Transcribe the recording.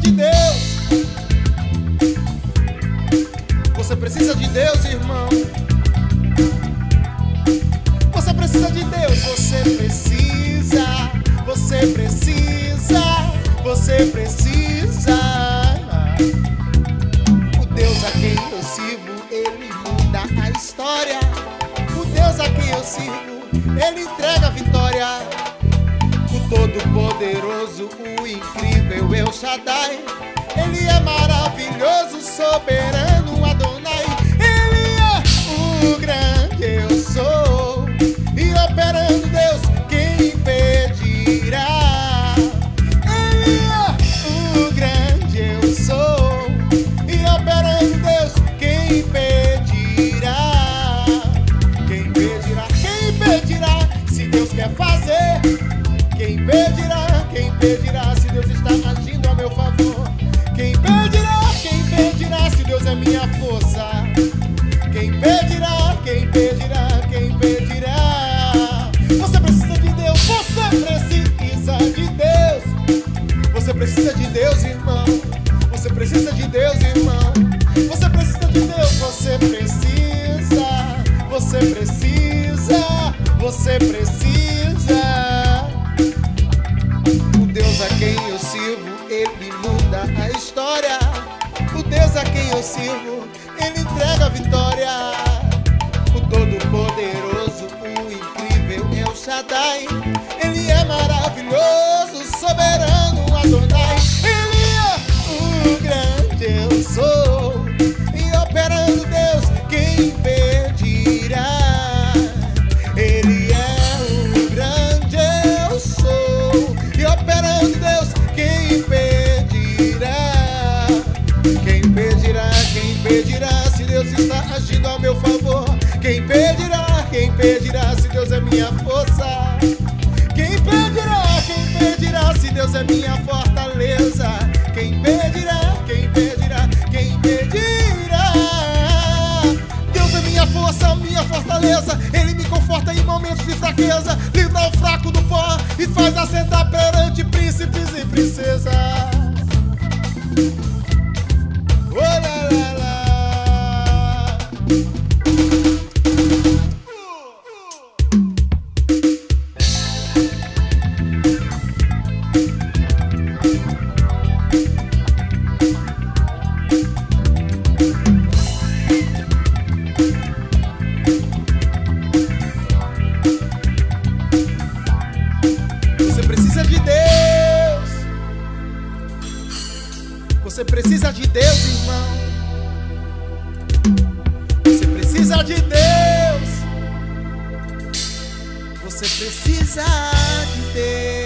de Deus. Você precisa de Deus, irmão. Você precisa de Deus. Você precisa. Você precisa. Você precisa. O Deus a quem eu sirvo, ele muda a história. O Deus a quem eu sirvo, ele entrega a vitória. O Todo-Poderoso, o incrível El Shaddai. Ele é maravilhoso, soberano impedirá? Se Deus está agindo a meu favor, quem impedirá? Quem impedirá? Se Deus é minha força, quem impedirá? Quem impedirá? Quem impedirá? Você precisa de Deus, você precisa de Deus. Você precisa de Deus, irmão. Você precisa de Deus, irmão. Você precisa de Deus, você precisa. Você precisa. Você precisa. Deus a quem eu sirvo, ele muda a história. O Deus a quem eu sirvo, ele entrega a vitória. O Todo-Poderoso, o incrível El Shaddai. Deus está agindo ao meu favor. Quem impedirá? Quem impedirá? Se Deus é minha força. Quem impedirá? Quem impedirá? Se Deus é minha fortaleza. Quem impedirá? Quem impedirá? Quem impedirá? Deus é minha força, minha fortaleza. Ele me conforta em momentos de fraqueza. Livra o fraco do pó Você precisa de Deus, irmão. Você precisa de Deus. Você precisa de Deus.